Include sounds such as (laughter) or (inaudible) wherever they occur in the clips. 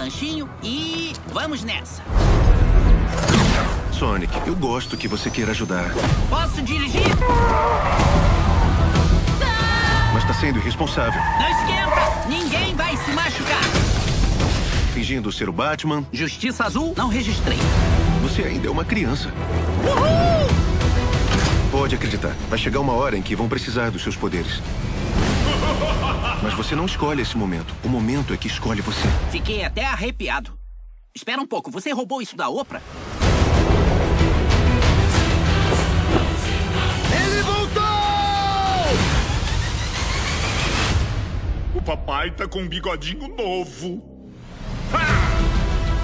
lanchinho e vamos nessa. Sonic, eu gosto que você queira ajudar. Posso dirigir? Mas tá sendo irresponsável. Não esquenta! Ninguém vai se machucar. Fingindo ser o Batman, Justiça Azul, não registrei. você ainda é uma criança. Pode acreditar, vai chegar uma hora em que vão precisar dos seus poderes. (laughs) Mas você não escolhe esse momento. O momento é que escolhe você. Fiquei até arrepiado. Espera um pouco, você roubou isso da Oprah? Ele voltou! O papai tá com um bigodinho novo.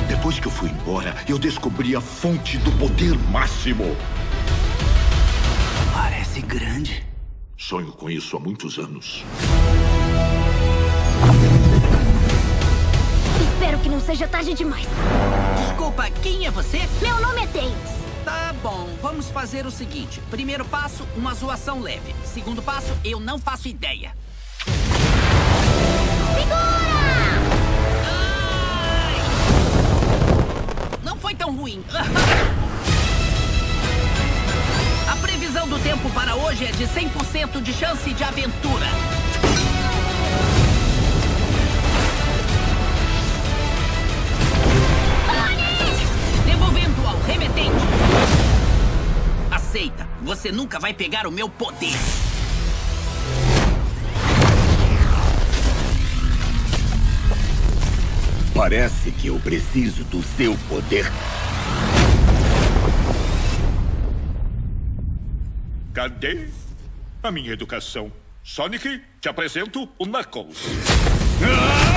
Depois que eu fui embora, eu descobri a fonte do poder máximo. Parece grande. Sonho com isso há muitos anos. Seja tarde demais. Desculpa, quem é você? Meu nome é Tails. Tá bom, vamos fazer o seguinte. Primeiro passo, uma zoação leve. Segundo passo, eu não faço ideia. Segura! Ai! Não foi tão ruim. (laughs) A previsão do tempo para hoje é de 100% de chance de aventura. Você nunca vai pegar o meu poder. Parece que eu preciso do seu poder. Cadê a minha educação? Sonic, te apresento o Knuckles. Ah!